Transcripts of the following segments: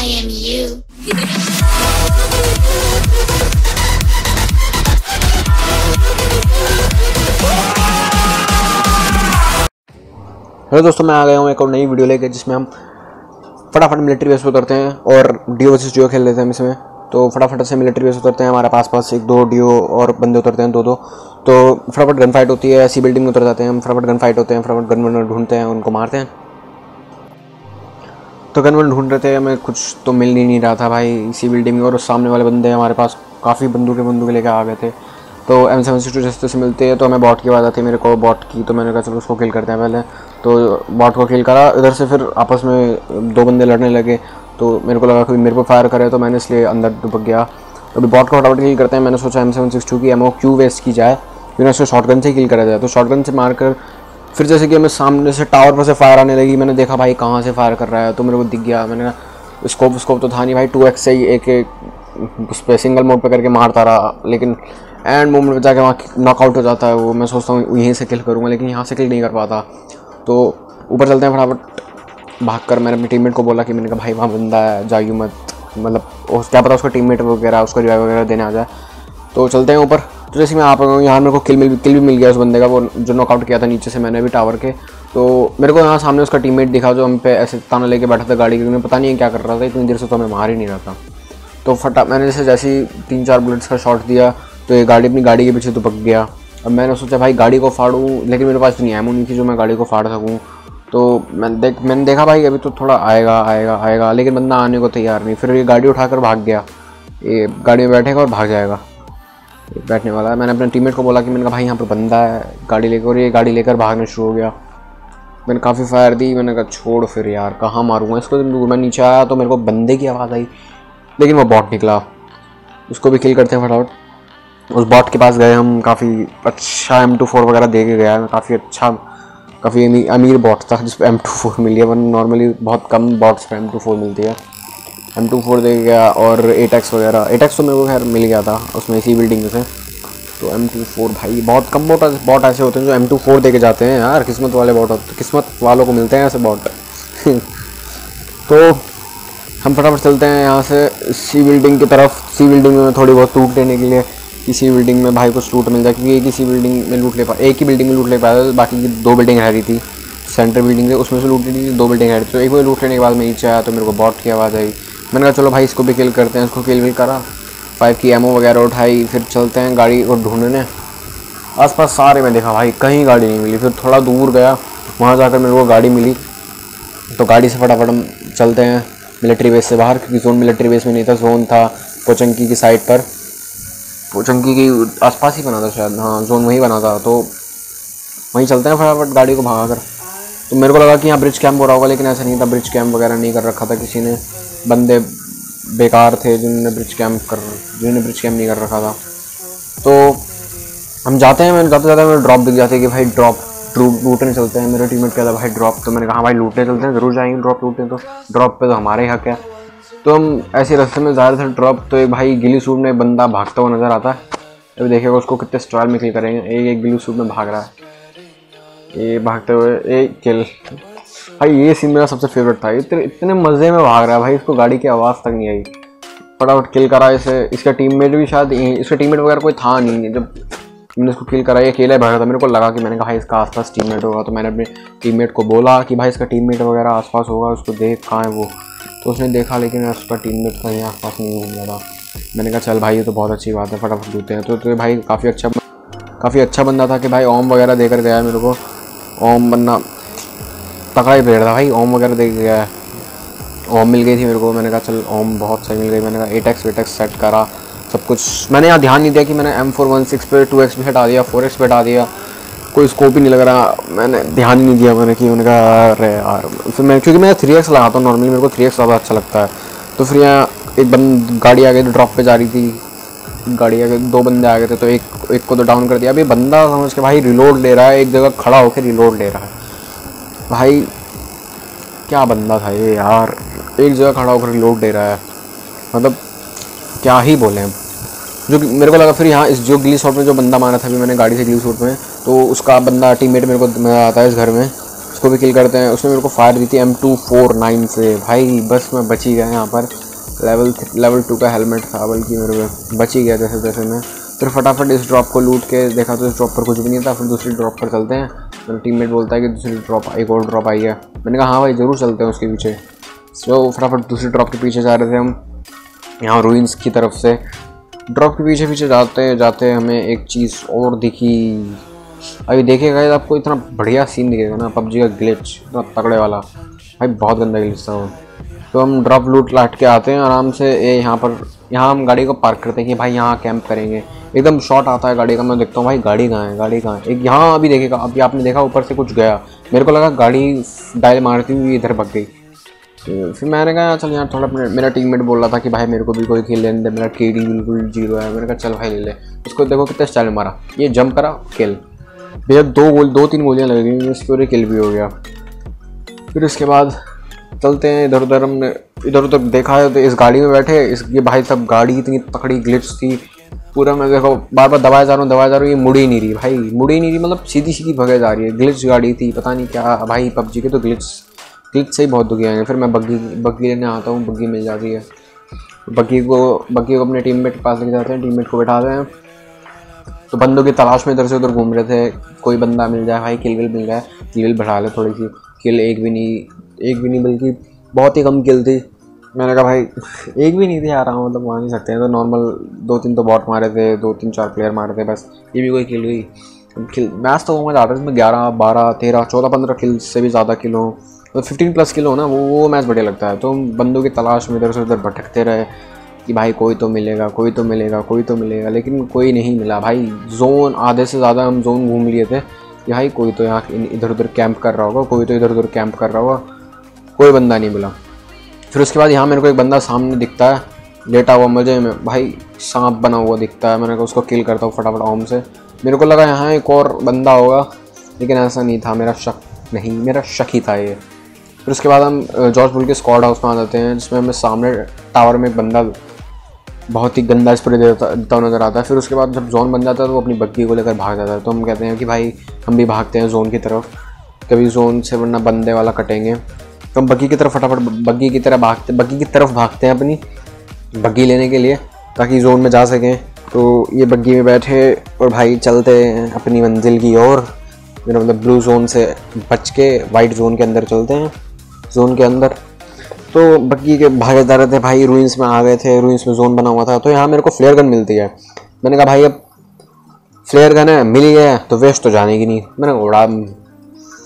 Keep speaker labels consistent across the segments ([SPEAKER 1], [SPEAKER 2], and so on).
[SPEAKER 1] Hello दोस्तों, मैं आ गया हूँ एक और नई वीडियो लेके, जिसमें हम फटाफट मिलिट्री बेस उतरते हैं और डीओ वर्सेस डीओ खेल लेते हैं इसमें। तो फटाफट से मिलिट्री बेस उतरते हैं, हमारे पास पास एक दो डीओ और बंदे उतरते हैं दो दो तो फटाफट गन फाइट होती है, ऐसी बिल्डिंग में उतर जाते हैं हम, फटाफट गन फाइट होते हैं, फटाफट गन ढूंढते हैं, उनको मारते हैं। तो गन वन ढूंढ रहे थे, हमें कुछ तो मिल नहीं रहा था भाई इसी बिल्डिंग में। और उस सामने वाले बंदे हमारे पास काफ़ी बंदूकें बंदूकें लेके आ गए थे। तो एम सेवन सिक्स टू जैसे से मिलते हैं तो हमें बॉट की आवाज़ आती है, मेरे को बॉट की। तो मैंने कहा, चलो उसको किल करते हैं पहले। तो बॉट को किल करा, इधर से फिर आपस में दो बंदे लड़ने लगे। तो मेरे को लगा कि मेरे को फायर करे तो मैंने इसलिए अंदर दुबक गया। अभी बॉट को फटाफट किल करते हैं, मैंने सोचा एम सेवन सिक्स टू की एमओ क्यू वेस्ट की जाए। फिर उसको शॉर्ट गन से किल करा जाए। तो शॉर्ट गन से मारकर फिर जैसे कि हमें सामने से टावर पर से फायर आने लगी, मैंने देखा, भाई, कहाँ से फायर कर रहा है? तो मेरे को दिख गया। मैंने कहा स्कोप स्कोप तो था नहीं भाई टू एक्स से ही एक एक उस पर सिंगल मोड पे करके मारता रहा। लेकिन एंड मोमेंट पर जाके वहाँ नॉकआउट हो जाता है वो। मैं सोचता हूँ, यहीं से किल करूँगा, लेकिन यहाँ से किल नहीं कर पाता। तो ऊपर चलते हैं फटाफट। भाग कर मैंने अपने टीममेट को बोला कि मैंने कहा, भाई, वहाँ बंदा है, जाइयो मत। मतलब क्या पता उसका टीममेट वगैरह, उसको रिवाइव वगैरह देने आ जाए। तो चलते हैं ऊपर। तो जैसे मैं आप यहाँ मेरे को किल मिल किल भी मिल गया उस बंदे का, वो जो नॉकआउट किया था नीचे से मैंने भी टावर के। तो मेरे को यहाँ सामने उसका टीममेट दिखा जो हम पे ऐसे ताना लेके बैठा था गाड़ी के पता नहीं क्या कर रहा था, इतनी देर से तो हमें मार ही नहीं रहा था। तो फटा मैंने जैसे जैसे ही तीन चार बुलेट्स का शॉट दिया तो ये गाड़ी अपनी गाड़ी के पीछे दुपक गया। अब मैंने सोचा, भाई, गाड़ी को फाड़ूँ, लेकिन मेरे पास इतनी एमो नहीं थी जो मैं गाड़ी को फाड़ सकूँ। तो मैं देख मैंने देखा, भाई, अभी तो थोड़ा आएगा आएगा आएगा, लेकिन बंदा आने को तैयार नहीं। फिर ये गाड़ी उठाकर भाग गया। ये गाड़ी में बैठेगा और भाग जाएगा। बैठने वाला है। मैंने अपने टीममेट को बोला कि मैंने कहा, भाई, यहाँ पर बंदा है, गाड़ी लेकर, और ये गाड़ी लेकर भागना शुरू हो गया। मैंने काफ़ी फायर दी। मैंने कहा, छोड़ फिर यार, कहाँ मारूँगा? इसको दूर मैं नीचे आया तो मेरे को बंदे की आवाज़ आई, लेकिन वो बॉट निकला। उसको भी किल करते हैं फटाफट। उस बॉट के पास गए हम, काफ़ी अच्छा एम टू फोर वगैरह दे के गया। काफ़ी अच्छा काफ़ी अमीर बॉट था जिस पर एम टू फोर मिली है। वन नॉर्मली बहुत कम बॉट्स पर एम टू फोर मिलती है। एम टू फोर दे गया और एट एक्स वगैरह। एट एक्स तो मेरे को खैर मिल गया था, उसमें इसी बिल्डिंग से तो एम टू फोर भाई, बहुत कम बॉट बॉट ऐसे होते हैं जो एम टू फोर दे के जाते हैं यार। किस्मत वाले बॉट होते, किस्मत वालों को मिलते हैं ऐसे बॉट तो हम फटाफट चलते हैं यहाँ से सी बिल्डिंग की तरफ़। सी बिल्डिंग में थोड़ी बहुत टूट लेने के लिए किसी बिल्डिंग में भाई कुछ लूट मिल जाए, क्योंकि एक ही सी बिल्डिंग में लूट ले पा, एक ही बिल्डिंग में लूट ले पाया था, बाकी की दो बिल्डिंग रह रही थी। सेंटर बिल्डिंग थी उसमें से लूट ली थी, दो बिल्डिंग रह रही थी। तो एक बार लूट लेने के बाद मैं नीचे आया तो मेरे को बॉट की आवाज़ आई। मैंने कहा, चलो भाई, इसको भी किल करते हैं, इसको किल भी करा। फाइव की एमओ वगैरह उठाई, फिर चलते हैं गाड़ी को ढूँढने। आसपास सारे में देखा भाई, कहीं गाड़ी नहीं मिली। फिर थोड़ा दूर गया, वहाँ जाकर मेरे को गाड़ी मिली। तो गाड़ी से फटाफट हम चलते हैं मिलिट्री बेस से बाहर, क्योंकि जोन मिलिट्री बेस में नहीं था जोन था पोचंकी की साइड पर। पोचंकी की आसपास ही बना था शायद हाँ जोन वहीं बना था। तो वहीं चलते हैं फटाफट गाड़ी को भागा कर तो मेरे को लगा कि यहाँ ब्रिज कैम्प हो रहा होगा, लेकिन ऐसा नहीं था ब्रिज कैम्प वगैरह नहीं कर रखा था किसी ने। बंदे बेकार थे जिन्होंने ब्रिज कैम्प कर, जिन्होंने ब्रिज कैम्प नहीं कर रखा था। तो हम जाते हैं, मैंने जाते जाते मेरे ड्रॉप दिख जाते हैं कि भाई ड्रॉप लूटने चलते हैं। मेरे टीममेट कहता भाई ड्रॉप तो मैंने कहा हाँ भाई लूटने चलते हैं, ज़रूर जाएँगे ड्रॉप लूटने तो ड्रॉप पे तो हमारे हक है। तो हम ऐसे रास्ते में जा रहे थे ड्रॉप तो एक भाई गिली सूट में बंदा भागता हुआ नज़र आता है। अभी देखिएगा उसको कितने स्टाइल में किल करेंगे। एक एक गिली सूट में भाग रहा है। ये भागते हुए एक किल भाई ये सीन मेरा सबसे फेवरेट था। इतने इतने मज़े में भाग रहा है भाई इसको गाड़ी की आवाज़ तक नहीं आई। फटाफट किल करा इसे। इसका टीममेट भी शायद इसका टीममेट वगैरह कोई था नहीं। जब मैंने इसको किल करा ये अकेला भागा था। मेरे को लगा कि मैंने कहा भाई इसका आसपास टीममेट होगा। तो मैंने अपने टीममेट को बोला कि भाई इसका टीममेट वगैरह आसपास होगा उसको देख कहाँ है वो? तो उसने देखा लेकिन उसका टीममेट कहीं आसपास नहीं घूम था। मैंने कहा चल भाई ये तो बहुत अच्छी बात है फटाफट दूते हैं। तो, तो भाई काफ़ी अच्छा काफ़ी अच्छा बंदा था कि भाई ओम वगैरह देकर गया मेरे को। ओम बनना तकड़ा ही पेड़ था भाई, ओम वगैरह देख गया ओम मिल गई थी मेरे को, मैंने कहा, चल, ओम बहुत सही मिल गई। मैंने कहा eight X wait X set करा, सब कुछ। मैंने यहाँ ध्यान नहीं दिया कि मैंने एम फोर वन सिक्स पे टू एक्स भी हटा दिया फोर एक्स हटा दिया। कोई स्कोप ही नहीं लग रहा। मैंने ध्यान ही नहीं दिया मैंने कि उन्होंने कहा, अरे यार फिर मैं, क्योंकि मैं थ्री एक्स लगाता हूँ नॉर्मली मेरे को थ्री एक्स ज़्यादा अच्छा लगता है। तो फिर यहाँ एक बंद, गाड़ी आ गई तो ड्रॉप पे जा रही थी, गाड़ी आ गई दो बंदे आ गए थे तो एक एक को तो डाउन कर दिया। अभी बंदा समझ के भाई रिलोड ले रहा है, एक जगह खड़ा होकर रिलोड ले रहा है। भाई, क्या बंदा था ये यार? एक जगह खड़ा होकर रिलोड दे रहा है। मतलब क्या ही बोले। जो मेरे को लगा फिर यहाँ इस जो गिली शॉट में जो बंदा मारा था, अभी मैंने गाड़ी से गिली शॉट में तो उसका बंदा टीममेट मेरे को मज़ा आता है इस घर में। उसको भी किल करते हैं। उसने मेरे को फायर दी थी एम टू फोर नाइन से। भाई, बस मैं बची गया यहाँ पर। लेवल लेवल टू का हेलमेट था, बल्कि मेरे को बच ही गया जैसे जैसे मैं। फिर फटाफट इस ड्रॉप को लूट के, देखा तो इस ड्रॉप पर कुछ भी नहीं था। फिर दूसरी ड्रॉप पर चलते हैं। मेरा टीममेट बोलता है कि दूसरी ड्रॉप एक और ड्रॉप आई है। मैंने कहा हाँ भाई, ज़रूर चलते हैं उसके पीछे। सो फटाफट दूसरी ड्रॉप के पीछे जा रहे थे हम। यहाँ रूइंस की तरफ़ से। ड्रॉप के पीछे पीछे जाते जाते हमें एक चीज़ और दिखी। अभी देखेगा आपको इतना बढ़िया सीन दिखेगा ना, पबजी का ग्लिच इतना तगड़े वाला। भाई, बहुत गंदा ग्लिच था वो। तो हम ड्रॉप लूट लाट के आते हैं, आराम से ये यहाँ पर, यहाँ हम गाड़ी को पार्क करते हैं कि भाई यहाँ कैंप करेंगे। एकदम शॉट आता है गाड़ी का, मैं देखता हूँ, भाई गाड़ी कहाँ है, गाड़ी कहाँ है। एक यहाँ अभी देखेगा, अभी आपने देखा ऊपर से कुछ गया। मेरे को लगा गाड़ी डायल मारती हुई इधर भग गई। तो फिर मैंने कहा, चल यार, थोड़ा मेरा टीममेट बोल रहा था कि भाई मेरे को भी कोई खेल लेने दे मेरा के बिल्कुल ज़ीरो है। मैंने कहा, चल भाई ले ले। उसको देखो कितने स्टाइल मारा। ये जंप करा किल भैया दो गोल, दो तीन गोलियाँ लग गई, इसके और किल भी हो गया। फिर उसके बाद चलते हैं इधर उधर, हमने इधर उधर देखा है तो इस गाड़ी में बैठे, इस, ये भाई सब गाड़ी इतनी तकड़ी ग्लिच थी, पूरा मैं देखो बार बार दबाया जा रहा हूँ दबाया जा रहा हूँ, ये मुड़ी नहीं रही भाई, मुड़ी नहीं रही मतलब सीधी सीधी भगे जा रही है ग्लिच गाड़ी थी, पता नहीं क्या, भाई पबजी के तो ग्लिच ग्लिच से ही बहुत दुखी आएँगे, फिर मैं बग्गी बग्गी लेने आता हूँ, बग्गी मिल जाती है, बग्गी को बग्गी को अपने टीममेट के पास लेके जाते हैं टीममेट को बैठाते हैं तो बंदों की तलाश में इधर से उधर घूम रहे थे, कोई बंदा मिल जाए, भाई किल विल मिल जाए किल विल बढ़ा ले थोड़ी सी किल एक भी नहीं एक भी नहीं, बल्कि बहुत ही कम किल थी। मैंने कहा, भाई, एक भी नहीं थी आ रहा मतलब मान नहीं सकते हैं। तो नॉर्मल दो तीन तो बॉट मारे थे दो तीन चार प्लेयर मारे थे, बस ये भी कोई किल हुई। किल मैच तो मैं ज़्यादा इसमें ग्यारह, बारह, तेरह, चौदह, पंद्रह किल से भी ज़्यादा किल हो। तो फिफ्टीन प्लस किल हो ना, वो वो मैच बढ़िया लगता है। तो बंदों की तलाश में इधर से उधर भटकते रहे कि भाई, कोई तो मिलेगा, कोई तो मिलेगा, कोई तो मिलेगा, लेकिन कोई नहीं मिला। भाई जोन आधे से ज़्यादा हम जोन घूम लिए थे कि भाई, कोई तो यहाँ इधर उधर कैंप कर रहा होगा, कोई तो इधर उधर कैंप कर रहा होगा। कोई बंदा नहीं मिला। फिर उसके बाद यहाँ मेरे को एक बंदा सामने दिखता है, लेटा हुआ मुझे, में, भाई, सांप बना हुआ दिखता है। मैंने कहा, उसको किल करता हूँ फटाफट ओम से। मेरे को लगा यहाँ एक और बंदा होगा, लेकिन ऐसा नहीं था, मेरा शक नहीं, मेरा शक ही था ये। फिर उसके बाद हम जॉर्ज बुल के स्कॉड हाउस में आ जाते हैं, जिसमें हमें सामने टावर में एक बंदा बहुत ही गंदा स्प्रे देता देता नज़र आता है। फिर उसके बाद जब जोन बन जाता है तो वो अपनी बग्गी को लेकर भाग जाता है। तो हम कहते हैं कि, भाई, हम भी भागते हैं जोन की तरफ़। कभी जोन से वरना बंदे वाला कटेंगे। तो हम बग्गी की तरफ़ फटाफट बग्गी की तरह भागते बग्गी की तरफ़ भागते हैं अपनी बग्गी लेने के लिए, ताकि जोन में जा सकें। तो ये बग्गी में बैठे और भाई चलते हैं अपनी मंजिल की ओर। मेरा मतलब ब्लू जोन से बच के वाइट जोन के अंदर चलते हैं। जोन के अंदर। तो बग्गी के भागे जा रहे थे भाई रूइंस में आ गए थे रूइंस में जोन बना हुआ था। तो यहाँ मेरे को फ्लेयर गन मिलती है। मैंने कहा, भाई, अब फ्लेयर गन है, मिल गया तो वेस्ट तो जाने की नहीं। मैंने उड़ा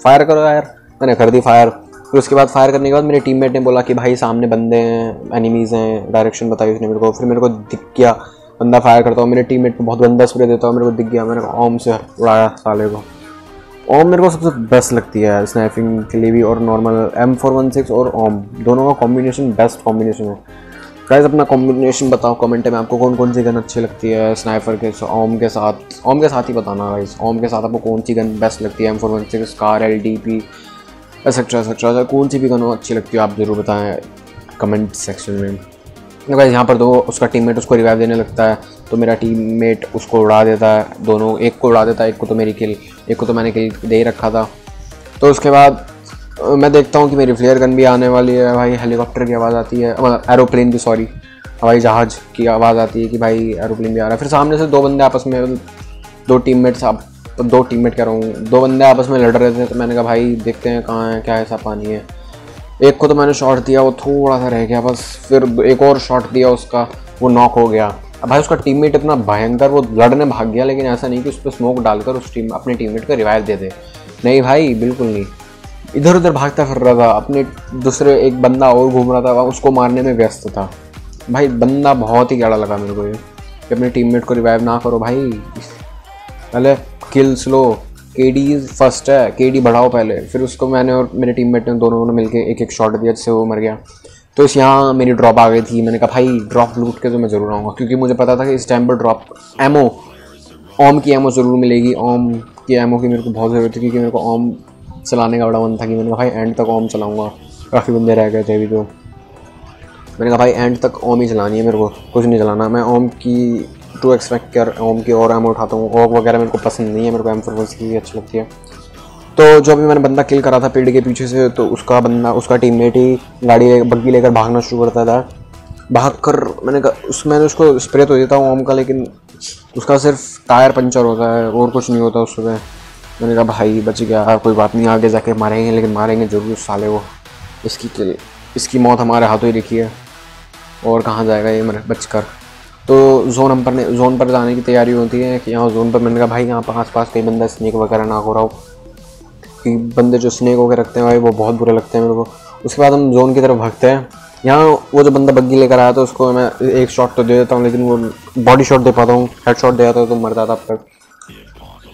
[SPEAKER 1] फायर करो यार। मैंने कर दी फायर फिर उसके बाद फायर करने के बाद मेरे टीममेट ने बोला कि भाई सामने बंदे हैं एनिमीज़ हैं डायरेक्शन बताई उसने मेरे को। फिर मेरे को दिख गया, बंदा फायर करता हूँ मेरे टीममेट को बहुत गंदा स्प्रे देता हूँ मेरे को दिख गया। मैंने ओम से उड़ाया साले को। ओम मेरे को सबसे बेस्ट लगती है स्नैपिंग के लिए भी और normal M four one six और ओम। दोनों का कॉम्बिनेशन बेस्ट कॉम्बिनेशन है। गाइस अपना कॉम्बिनेशन बताओ कमेंट में आपको कौन कौन सी गन अच्छी लगती है स्नाइपर के ओम के साथ? ओम के साथ ही बताना गाइस ओम के साथ आपको कौन सी गन बेस्ट लगती है? M four one six Kar L D P etcetera etcetera कौन सी भी गानों अच्छी लगती है, आप ज़रूर बताएँ कमेंट सेक्शन में। तो भाई यहाँ पर दो उसका टीममेट उसको रिवाइव देने लगता है तो मेरा टीममेट उसको उड़ा देता है, दोनों एक को उड़ा देता है, एक को तो मेरी किल एक को तो मैंने किल दे ही रखा था। तो उसके बाद मैं देखता हूँ कि मेरी फ्लेयर गन भी आने वाली है, भाई हेलीकॉप्टर की आवाज़ आती है एरोप्लेन की सॉरी हवाई जहाज़ की आवाज़ आती है कि भाई एरोप्लेन भी आ रहा है। फिर सामने से दो बंदे आपस में, दो टीममेट्स आप तो दो टीममेट कह रहा हूँ। दो बंदे आपस में लड़ रहे थे तो मैंने कहा, भाई, देखते हैं कहाँ है, क्या ऐसा पानी है। एक को तो मैंने शॉट दिया, वो थोड़ा सा रह गया, बस फिर एक और शॉट दिया उसका, वो नॉक हो गया। अब भाई, उसका टीममेट इतना भयंकर, वो लड़ने भाग गया, लेकिन ऐसा नहीं कि उस पर स्मोक डालकर उस टीम अपने टीममेट को रिवाइव दे दे। नहीं भाई, बिल्कुल नहीं। इधर उधर भागता फिर रहा था, अपने दूसरे एक बंदा और घूम रहा था उसको मारने में व्यस्त था। भाई, बंदा बहुत ही गाड़ा लगा मेरे को ये, कि अपने टीममेट को रिवाइव ना करो भाई। पहले kill slow K D first है के डी बढ़ाओ पहले, फिर उसको मैंने और मेरे टीममेट ने दोनों ने मिलकर एक एक शॉट दिया जिससे वो मर गया। तो इस यहाँ मेरी ड्रॉप आ गई थी। मैंने कहा, भाई ड्रॉप लूट के तो मैं ज़रूर आऊँगा, क्योंकि मुझे पता था कि इस टाइम पर ड्रॉप एमओ ओम की एमओ ज़रूर मिलेगी। ओम की एमओ की मेरे को बहुत ज़रूरत थी, क्योंकि मेरे को ओम चलाने का बड़ा मन था कि मैंने कहा, भाई एंड तक ओम चलाऊँगा। काफ़ी बंदे रह गए थे अभी तो। मैंने कहा, भाई एंड तक ओम ही चलानी है मेरे को, कुछ नहीं चलाना। मैं ओम की टू एक्स कर ओम की और एम उठाता हूँ। ओक वगैरह मेरे को पसंद नहीं है, मेरे को एम फोर की अच्छी लगती है। तो जो अभी मैंने बंदा किल करा था पेड़ के पीछे से तो उसका बंदा, उसका टीममेट ही गाड़ी ले, बग्गी लेकर भागना शुरू करता था। भाग कर मैंने कहा, उस, मैंने उसको स्प्रे तो देता हूँ ओम का, लेकिन उसका सिर्फ़ टायर पंचर होता है, और कुछ नहीं होता उसमें मैंने कहा, भाई, बच गया, कोई बात नहीं, आगे जाके मारेंगे, लेकिन मारेंगे ज़रूर साले वो इसकी इसकी मौत हमारे हाथों ही लिखी है। और कहाँ जाएगा ये मर बच कर तो जोन हम पर जोन पर जाने की तैयारी होती है कि यहाँ जोन पर मैंने कहा, भाई, यहाँ पर आस पास कई बंदा स्नेक वगैरह ना हो रहा हो। कि बंदे जो स्नेक वगैरह रखते हैं भाई, वो बहुत बुरे लगते हैं मेरे को। उसके बाद हम जोन की तरफ़ भागते हैं। यहाँ वो जो बंदा बग्गी लेकर आया था, उसको मैं एक शॉट तो दे देता हूँ, लेकिन वो बॉडी शॉट दे पाता हूँ हेड शॉट दे जाता तो मर जाता अब तक।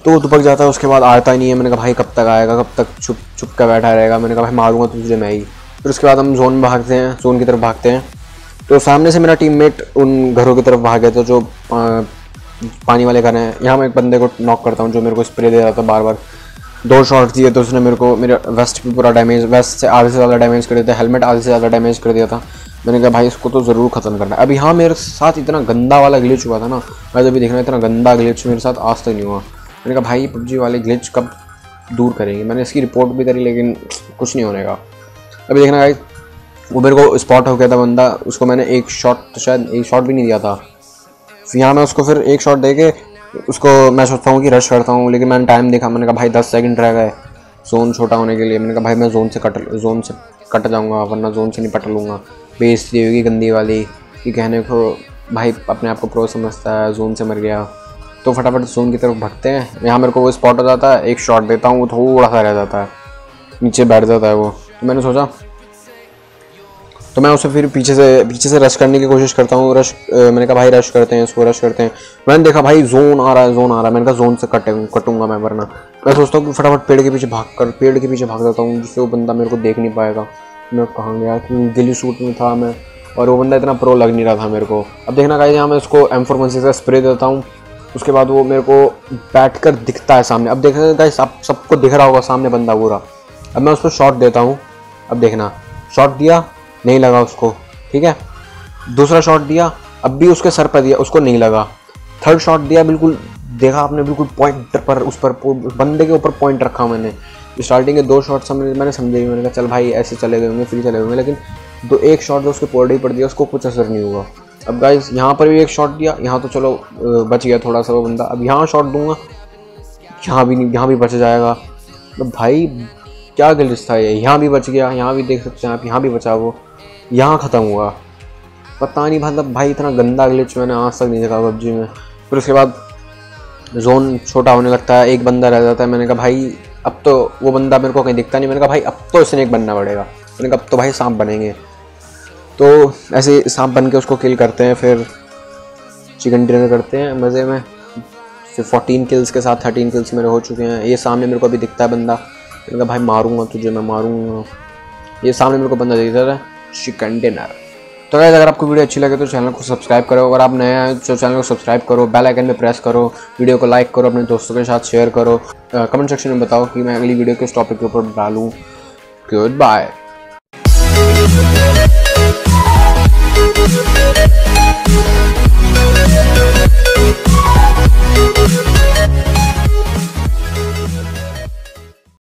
[SPEAKER 1] तो वो दुपक जाता है, उसके बाद आता ही नहीं है। मैंने कहा, भाई, कब तक आएगा? कब तक छुप छुप कर बैठा रहेगा? मैंने कहा, भाई, मारूँगा तुझे मैं ही। फिर उसके बाद हम जोन में भागते हैं जोन की तरफ़ भागते हैं। तो सामने से मेरा टीममेट उन घरों की तरफ़ भाग गया था जो पानी वाले घर हैं। यहाँ मैं एक बंदे को नॉक करता हूँ जो मेरे को स्प्रे दे रहा था बार बार दो शॉट्स दिए तो उसने मेरे को, मेरे वेस्ट भी पूरा डैमेज वेस्ट से आधे से ज़्यादा डैमेज कर दिया था हेलमेट आधे से ज़्यादा डैमेज कर दिया था। मैंने कहा, भाई, इसको तो ज़रूर ख़त्म करना है। अब यहाँ मेरे साथ इतना गंदा वाला ग्लिच हुआ था ना, मैं जब भी देखना इतना गंदा ग्लिच मेरे साथ आज तक नहीं हुआ। मैंने कहा, भाई, पबजी वाले ग्लिच कब दूर करेंगे? मैंने इसकी रिपोर्ट भी करी, लेकिन कुछ नहीं होने का। अभी देखना भाई वो मेरे को स्पॉट हो गया था बंदा, उसको मैंने एक शॉट तो शायद एक शॉट भी नहीं दिया था। यहाँ मैं उसको फिर एक शॉट दे के उसको मैं सोचता हूँ कि रश करता हूँ, लेकिन मैंने टाइम देखा, मैंने कहा, भाई, दस सेकंड रह गए जोन छोटा होने के लिए। मैंने कहा, भाई, मैं जोन से कट जोन से कट जाऊँगा, वरना जोन से नहीं पट लूँगा। बेइज्जती होगी, गंदी वाली, कि कहने को, भाई, अपने आप को प्रो समझता है जोन से मर गया। तो फटाफट जोन की तरफ़ भगते हैं। यहाँ मेरे को वो स्पॉट हो जाता है, एक शॉट देता हूँ, वो थोड़ा सा रह जाता है, नीचे बैठ जाता है वो। तो मैंने सोचा तो मैं उसे फिर पीछे से पीछे से रश करने की कोशिश करता हूँ। रश मैंने कहा, भाई रश करते हैं, इसको रश करते हैं। मैंने देखा, भाई जोन आ रहा है जोन आ रहा है। मैंने कहा जोन से कटे, कटूँगा मैं, वरना। मैं सोचता हूँ कि फटाफट पेड़ के पीछे भाग कर, पेड़ के पीछे भाग जाता हूँ, जिससे वो बंदा मेरे को देख नहीं पाएगा। मैं कहाँ गया? कि गिली सूट में था मैं, और वो बंदा इतना प्रो लग नहीं रहा था मेरे को। अब देखना कहीं यहाँ मैं उसको एम फोर से स्प्रे देता हूँ। उसके बाद वो मेरे को बैठ कर दिखता है सामने। अब देखना सब सबको दिख रहा होगा सामने बंदा पूरा। अब मैं उसको शॉट देता हूँ। अब देखना। शॉट दिया नहीं लगा उसको, ठीक है? दूसरा शॉट दिया, अब भी उसके सर पर दिया, उसको नहीं लगा। थर्ड शॉट दिया, बिल्कुल देखा आपने, बिल्कुल पॉइंट पर, उस पर बंदे के ऊपर पॉइंट रखा मैंने। स्टार्टिंग के दो शॉट समझ मैंने समझे मैंने कहा, चल भाई, ऐसे चले गए होंगे, फ्री चले होंगे। लेकिन दो, एक शॉट जो उसके पोर्डे पर दिया, उसको कुछ असर नहीं हुआ। अब गाइस यहाँ पर भी एक शॉट दिया, यहाँ तो चलो बच गया थोड़ा सा वो बंदा। अब यहाँ शॉट दूँगा, यहाँ भी नहीं, यहाँ भी बच जाएगा। तो भाई, क्या गलिस था ये? यहाँ भी बच गया, यहाँ भी देख सकते हैं आप, यहाँ भी बचा वो। यहाँ ख़त्म हुआ। पता नहीं मतलब भाई इतना गंदा ग्लिच मैंने आज तक नहीं देखा पबजी में। फिर उसके बाद जोन छोटा होने लगता है, एक बंदा रह जाता है। मैंने कहा, भाई, अब तो वो बंदा मेरे को कहीं दिखता नहीं। मैंने कहा, भाई, अब तो इसने एक बनना पड़ेगा। मैंने कहा, अब तो भाई सांप बनेंगे। तो ऐसे सांप बन के उसको किल करते हैं, फिर चिकन डिनर करते हैं मज़े में। फिर फोर्टीन किल्स के साथ थर्टीन किल्स मेरे हो चुके हैं। ये सामने मेरे को अभी दिखता है बंदा। मैंने कहा, भाई, मारूँगा तुझे, मैं मारूँगा। ये सामने मेरे को बंदा दिखता है। चिकन डिनर तो गाइज़ अगर आपको वीडियो अच्छी लगे तो चैनल को सब्सक्राइब करो। अगर आप नया हैं तो चैनल को सब्सक्राइब करो। बेल आइकन में प्रेस करो। वीडियो को लाइक करो, अपने दोस्तों के साथ शेयर करो। कमेंट सेक्शन में बताओ कि मैं अगली वीडियो किस टॉपिक के ऊपर डालूँ गुड बाय